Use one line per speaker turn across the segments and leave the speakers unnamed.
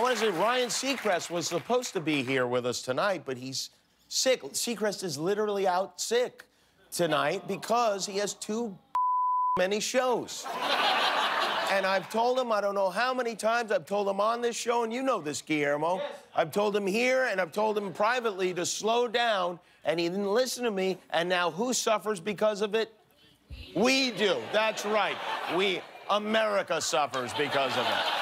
I want to say Ryan Seacrest was supposed to be here with us tonight, but he's sick. Seacrest is literally out sick tonight because he has too many shows. And I've told him, I don't know how many times, I've told him on this show, and you know this, Guillermo. Yes. I've told him here, and I've told him privately to slow down, and he didn't listen to me. And now who suffers because of it? We do. That's right. We, America suffers because of it.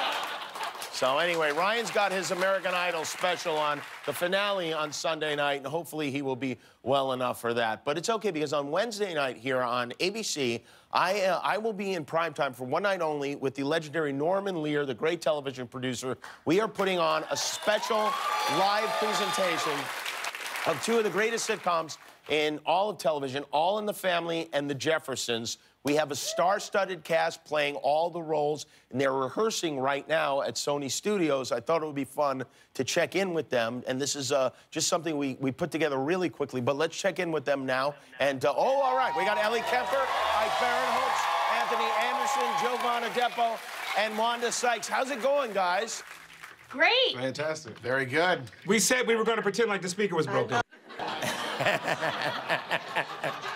So anyway, Ryan's got his American Idol special on the finale on Sunday night, and hopefully he will be well enough for that. But it's okay because on Wednesday night here on ABC, I, uh, I will be in prime time for one night only with the legendary Norman Lear, the great television producer. We are putting on a special live presentation of two of the greatest sitcoms in all of television, All in the Family and The Jeffersons. We have a star-studded cast playing all the roles, and they're rehearsing right now at Sony Studios. I thought it would be fun to check in with them, and this is uh, just something we, we put together really quickly, but let's check in with them now. And, uh, oh, all right, we got Ellie Kemper, Ike Barinholtz, Anthony Anderson, Jovan Adepo, and Wanda Sykes. How's it going, guys?
Great.
Fantastic.
Very good.
We said we were going to pretend like the speaker was broken.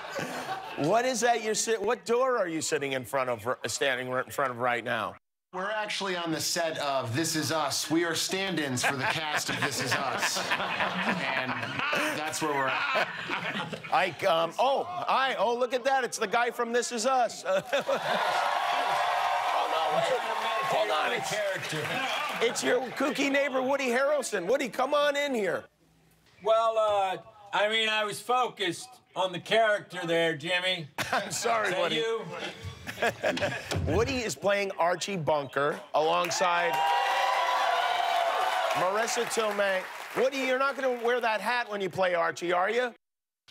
What is that you're sitting? What door are you sitting in front of, standing in front of right now?
We're actually on the set of This Is Us. We are stand-ins for the cast of This Is Us, and that's where we're at.
Ike, um, oh, I, oh, look at that! It's the guy from This Is Us. oh no, wait. Hold on, it's, character. It's your kooky neighbor Woody Harrelson. Woody, come on in here.
Well, uh, I mean, I was focused on the character there, Jimmy.
I'm sorry,
is
Woody.
you?
Woody is playing Archie Bunker alongside Marisa Tomei. Woody, you're not going to wear that hat when you play Archie, are you?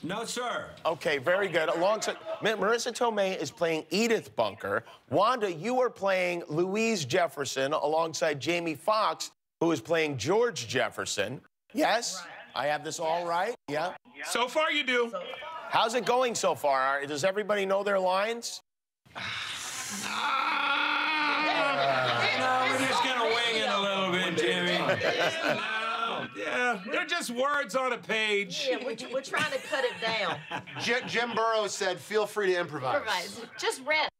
No, sir.
Okay, very good. Alongside Marisa Tomei is playing Edith Bunker. Wanda, you are playing Louise Jefferson alongside Jamie Foxx, who is playing George Jefferson. Yes? Right. I have this all right? Yeah?
So far, you do.
How's it going so far? Does everybody know their lines?
no, we're just gonna wing it a little bit, Jimmy. No,
yeah, they're just words on a page.
Yeah, we're, we're trying to cut it down.
Jim Burrows said, "Feel free to improvise."
Improvise. Just rest.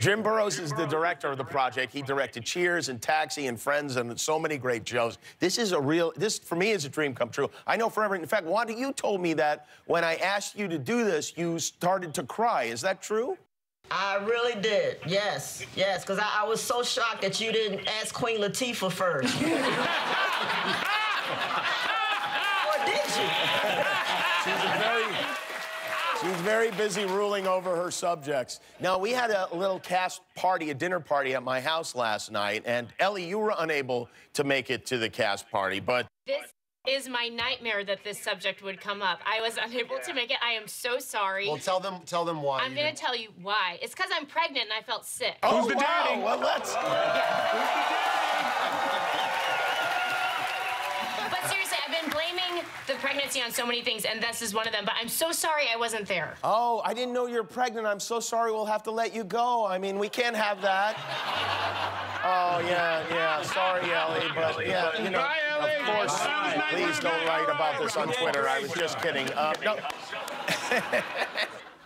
Jim Burrows is the director of the project. He directed Cheers and Taxi and Friends and so many great shows. This is a real, this for me is a dream come true. I know forever. In fact, Wanda, you told me that when I asked you to do this, you started to cry. Is that true?
I really did. Yes, yes, because I, I was so shocked that you didn't ask Queen Latifah first. or did you?
She's a very She's very busy ruling over her subjects. Now, we had a little cast party, a dinner party at my house last night, and Ellie, you were unable to make it to the cast party, but.
This is my nightmare that this subject would come up. I was unable to make it. I am so sorry.
Well, tell them, tell them why.
I'm going to tell you why. It's because I'm pregnant and I felt sick.
Oh,
Who's the
wow.
daddy?
Well, let's.
the pregnancy on so many things, and this is one of them. But I'm so sorry I wasn't there.
Oh, I didn't know you're pregnant. I'm so sorry. We'll have to let you go. I mean, we can't have that. Oh yeah, yeah. Sorry, Ellie, but yeah, you know.
Bye, Ellie.
Of course, please don't write about this on Twitter. I was just kidding. Uh, no.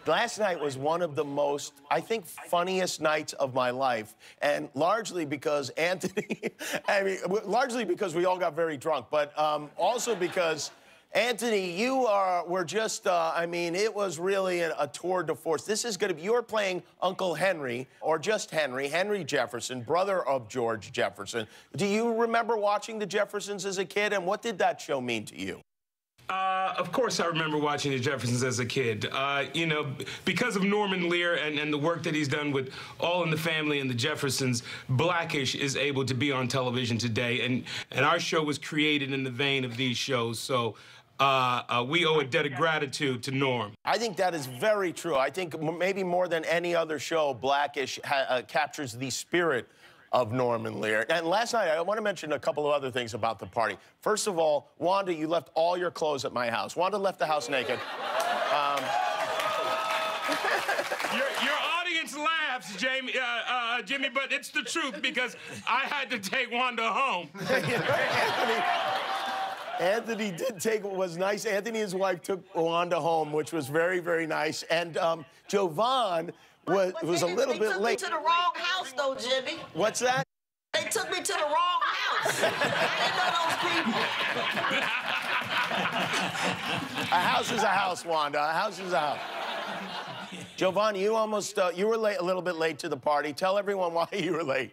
Last night was one of the most, I think, funniest nights of my life, and largely because Anthony, I mean, largely because we all got very drunk, but um, also because Anthony, you are, were just, uh, I mean, it was really a, a tour de force. This is going to be, you're playing Uncle Henry, or just Henry, Henry Jefferson, brother of George Jefferson. Do you remember watching The Jeffersons as a kid, and what did that show mean to you?
Uh, of course, I remember watching The Jeffersons as a kid. Uh, you know, because of Norman Lear and, and, the work that he's done with All in the Family and The Jeffersons, Black-ish is able to be on television today. And, and our show was created in the vein of these shows. So uh, uh, we owe a debt of gratitude to Norm.
I think that is very true. I think maybe more than any other show, Black-ish uh, captures the spirit of Norman Lear. And last night, I want to mention a couple of other things about the party. First of all, Wanda, you left all your clothes at my house. Wanda left the house naked. Um...
your, your audience laughs, Jamie, uh, uh, Jimmy, but it's the truth because I had to take Wanda home.
Anthony, Anthony did take what was nice. Anthony and his wife took Wanda home, which was very, very nice. And um, Jovan was,
But
was a
they-
little
they
bit
took
late.
Me to the wrong house, though, Jimmy.
What's that?
They took me to the wrong house. I didn't know those people.
A house is a house, Wanda. A house is a house. Jovan, you almost uh, you were late, a little bit late to the party. Tell everyone why you were late.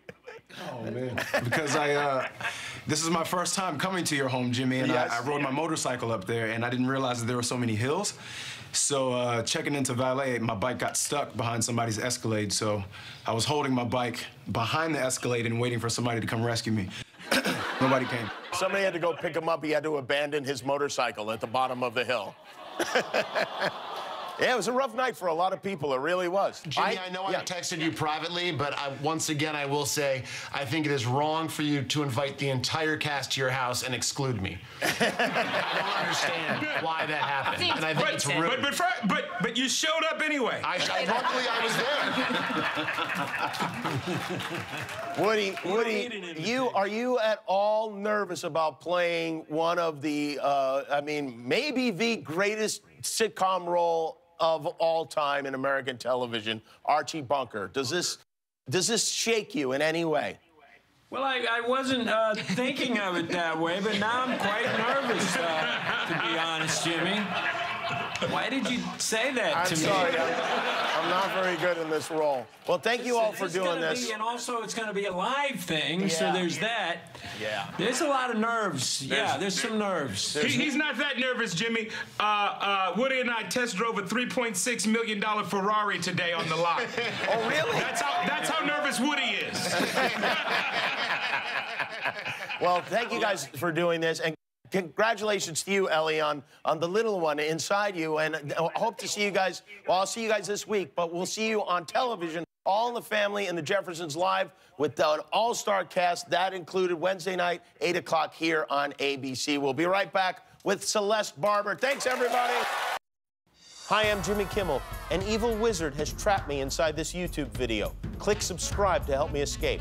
Oh man, because I uh, this is my first time coming to your home, Jimmy, and
Yes.
I, I rode my motorcycle up there, and I didn't realize that there were so many hills. So uh, checking into valet, my bike got stuck behind somebody's Escalade. So I was holding my bike behind the Escalade and waiting for somebody to come rescue me. Nobody came.
Somebody had to go pick him up. He had to abandon his motorcycle at the bottom of the hill. yeah, it was a rough night for a lot of people. It really was.
Jimmy, I, know I
yeah.
texted you privately, but I, once again, I will say I think it is wrong for you to invite the entire cast to your house and exclude me. I don't understand why that happened,
Seems
and I think
But,
it's rude.
but, but, fir- but, but you showed up anyway.
I, I, luckily, I was there.
Woody, Woody, you are you at all nervous about playing one of the, uh, I mean, maybe the greatest sitcom role of all time in American television, Archie Bunker? Does this does this shake you in any way?
Well, I, I wasn't uh, thinking of it that way, but now I'm quite nervous, uh, to be honest, Jimmy. Why did you say that
I'm
to me?
sorry, I'm, I'm not very good in this role. Well, thank you all for doing
gonna
this.
Be, and also, it's going to be a live thing, so there's that.
Yeah.
There's a lot of nerves. yeah, there's some nerves.
He, he's not that nervous, Jimmy. Uh, uh, Woody and I test drove a $3.6 million Ferrari today on the lot.
Oh, really?
That's how, that's how nervous Woody is.
Well, thank you guys for doing this, and congratulations to you, Ellie, on, on the little one inside you. And I hope to see you guys. Well, I'll see you guys this week, but we'll see you on television, All in the Family and the Jeffersons live with an all-star cast. That included Wednesday night, 8 o'clock here on ABC. We'll be right back with Celeste Barber. Thanks, everybody. Hi, I'm Jimmy Kimmel. An evil wizard has trapped me inside this YouTube video. Click subscribe to help me escape.